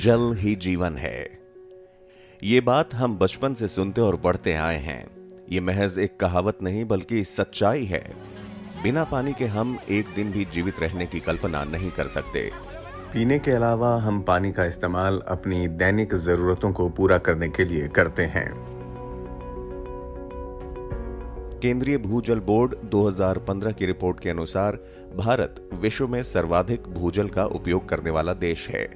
जल ही जीवन है। ये बात हम बचपन से सुनते और पढ़ते आए हैं। ये महज एक कहावत नहीं, बल्कि सच्चाई है। बिना पानी के हम एक दिन भी जीवित रहने की कल्पना नहीं कर सकते। पीने के अलावा हम पानी का इस्तेमाल अपनी दैनिक ज़रूरतों को पूरा करने के लिए करते हैं। केंद्रीय भूजल बोर्ड 2015 की रिपोर्ट के अनुसार भारत विश्व में सर्वाधिक भूजल का उपयोग करने वाला देश है।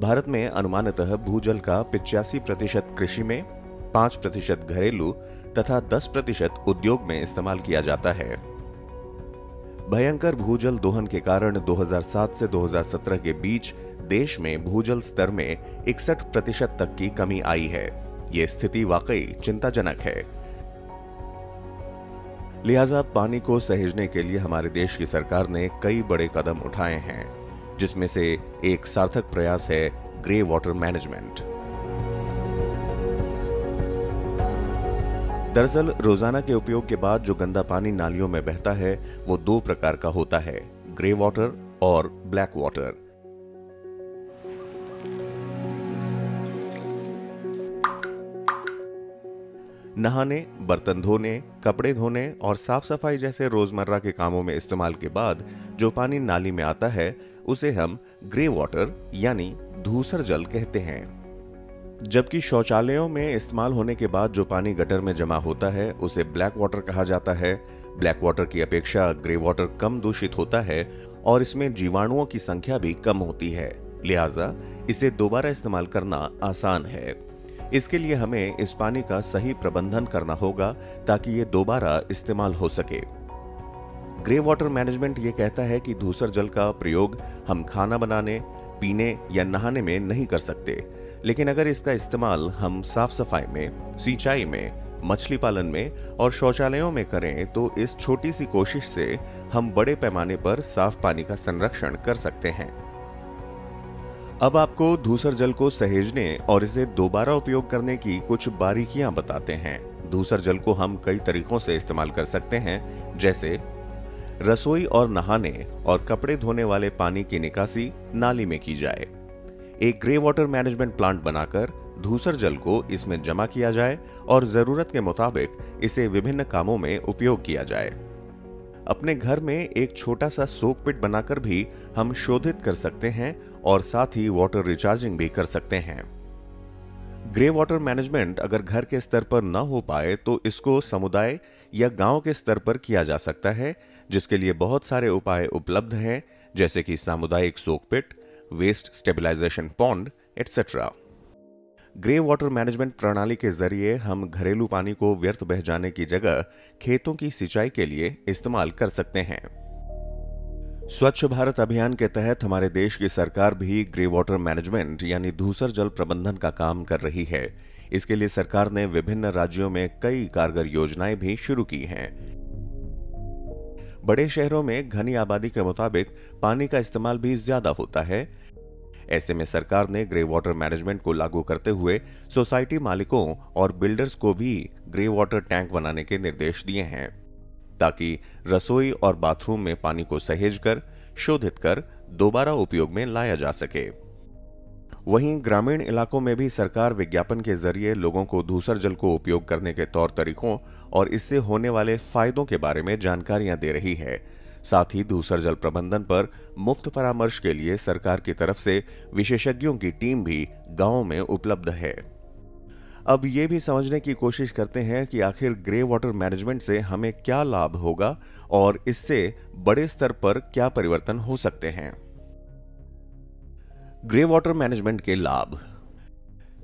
भारत में अनुमानतः भूजल का पिचासी प्रतिशत कृषि में, पाँच प्रतिशत घरेलू तथा दस प्रतिशत उद्योग में इस्तेमाल किया जाता है। भयंकर भूजल दोहन के कारण 2007 से 2017 के बीच देश में भूजल स्तर में इकसठ प्रतिशत तक की कमी आई है। ये स्थिति वाकई चिंताजनक है। लिहाजा पानी को सहेजने के लिए हमारे देश की सरकार ने कई बड़े कदम उठाए हैं, जिसमें से एक सार्थक प्रयास है ग्रे वाटर मैनेजमेंट। दरअसल, रोज़ाना के उपयोग के बाद जो गंदा पानी नालियों में बहता है, वो दो प्रकार का होता है, ग्रे वाटर और ब्लैक वाटर। नहाने, बर्तन धोने, कपड़े धोने और साफ़ सफ़ाई जैसे रोज़मर्रा के कामों में इस्तेमाल के बाद जो पानी नाली में आता है, उसे हम ग्रे वाटर यानी धूसर जल कहते हैं। जबकि शौचालयों में इस्तेमाल होने के बाद जो पानी गटर में जमा होता है, उसे ब्लैक वाटर कहा जाता है। ब्लैक वाटर की अपेक्षा ग्रे वाटर कम दूषित होता है और इसमें जीवाणुओं की संख्या भी कम होती है। लिहाजा इसे दोबारा इस्तेमाल करना आसान है। इसके लिए हमें इस पानी का सही प्रबंधन करना होगा ताकि ये दोबारा इस्तेमाल हो सके। ग्रे वाटर मैनेजमेंट ये कहता है कि धूसर जल का प्रयोग हम खाना बनाने, पीने या नहाने में नहीं कर सकते। लेकिन अगर इसका इस्तेमाल हम साफ़ सफ़ाई में, सिंचाई में, मछली पालन में और शौचालयों में करें तो इस छोटी सी कोशिश से हम बड़े पैमाने पर साफ़ पानी का संरक्षण कर सकते हैं। अब आपको धूसर जल को सहेजने और इसे दोबारा उपयोग करने की कुछ बारीकियाँ बताते हैं। धूसर जल को हम कई तरीकों से इस्तेमाल कर सकते हैं, जैसे रसोई और नहाने और कपड़े धोने वाले पानी की निकासी नाली में की जाए। एक ग्रे वाटर मैनेजमेंट प्लांट बनाकर धूसर जल को इसमें जमा किया जाए और ज़रूरत के मुताबिक इसे विभिन्न कामों में उपयोग किया जाए। अपने घर में एक छोटा सा सोक पिट बनाकर भी हम शोधित कर सकते हैं और साथ ही वाटर रिचार्जिंग भी कर सकते हैं। ग्रे वाटर मैनेजमेंट अगर घर के स्तर पर न हो पाए तो इसको समुदाय या गाँव के स्तर पर किया जा सकता है, जिसके लिए बहुत सारे उपाय उपलब्ध हैं, जैसे कि सामुदायिक soak pit waste stabilization pond etcetera grey water management प्रणाली के ज़रिए हम घरेलू पानी को व्यर्थ बह जाने की जगह खेतों की सिंचाई के लिए इस्तेमाल कर सकते हैं। स्वच्छ भारत अभियान के तहत हमारे देश की सरकार भी ग्रे वाटर मैनेजमेंट, यानी धूसर जल प्रबंधन का काम कर रही है। इसके लिए सरकार ने विभिन्न राज्यों में कई कारगर योजनाएँ भी शुरू की हैं। बड़े शहरों में घनी आबादी के मुताबिक पानी का इस्तेमाल भी ज़्यादा होता है। ऐसे में सरकार ने ग्रे वाटर मैनेजमेंट को लागू करते हुए सोसाइटी मालिकों और बिल्डर्स को भी ग्रे वाटर टैंक बनाने के निर्देश दिए हैं। ताकि रसोई और बाथरूम में पानी को सहेज कर, शोधित कर दोबारा उपयोग में लाया जा सके। वहीं ग्रामीण इलाकों में भी सरकार विज्ञापन के ज़रिए लोगों को धूसर जल को उपयोग करने के तौर तरीकों और इससे होने वाले फायदों के बारे में जानकारियाँ दे रही है। साथ ही धूसर जल प्रबंधन पर मुफ़्त परामर्श के लिए सरकार की तरफ़ से विशेषज्ञों की टीम भी गाँवों में उपलब्ध है। अब ये भी समझने की कोशिश करते हैं कि आखिर ग्रे वाटर मैनेजमेंट से हमें क्या लाभ होगा और इससे बड़े स्तर पर क्या परिवर्तन हो सकते हैं। ग्रे वाटर मैनेजमेंट के लाभ।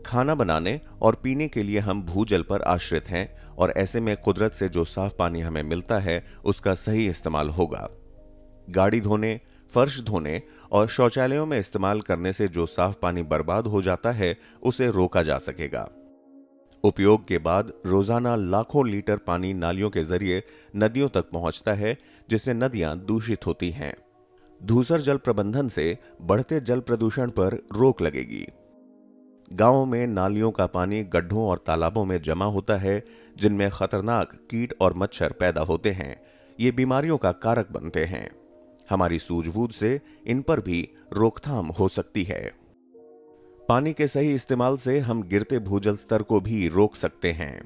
खाना बनाने और पीने के लिए हम भूजल पर आश्रित हैं और ऐसे में कुदरत से जो साफ़ पानी हमें मिलता है, उसका सही इस्तेमाल होगा। गाड़ी धोने, फर्श धोने और शौचालयों में इस्तेमाल करने से जो साफ़ पानी बर्बाद हो जाता है, उसे रोका जा सकेगा। उपयोग के बाद रोज़ाना लाखों लीटर पानी नालियों के ज़रिए नदियों तक पहुँचता है, जिससे नदियाँ दूषित होती हैं। धूसर जल प्रबंधन से बढ़ते जल प्रदूषण पर रोक लगेगी। गाँवों में नालियों का पानी गड्ढों और तालाबों में जमा होता है, जिनमें खतरनाक कीट और मच्छर पैदा होते हैं। ये बीमारियों का कारक बनते हैं। हमारी सूझबूझ से इन पर भी रोकथाम हो सकती है। पानी के सही इस्तेमाल से हम गिरते भूजल स्तर को भी रोक सकते हैं।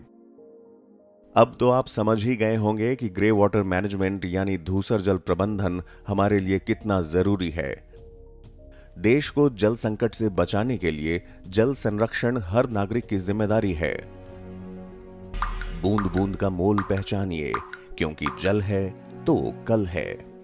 अब तो आप समझ ही गए होंगे कि ग्रे वाटर मैनेजमेंट यानी धूसर जल प्रबंधन हमारे लिए कितना ज़रूरी है। देश को जल संकट से बचाने के लिए जल संरक्षण हर नागरिक की ज़िम्मेदारी है। बूंद बूंद का मोल पहचानिए, क्योंकि जल है तो कल है।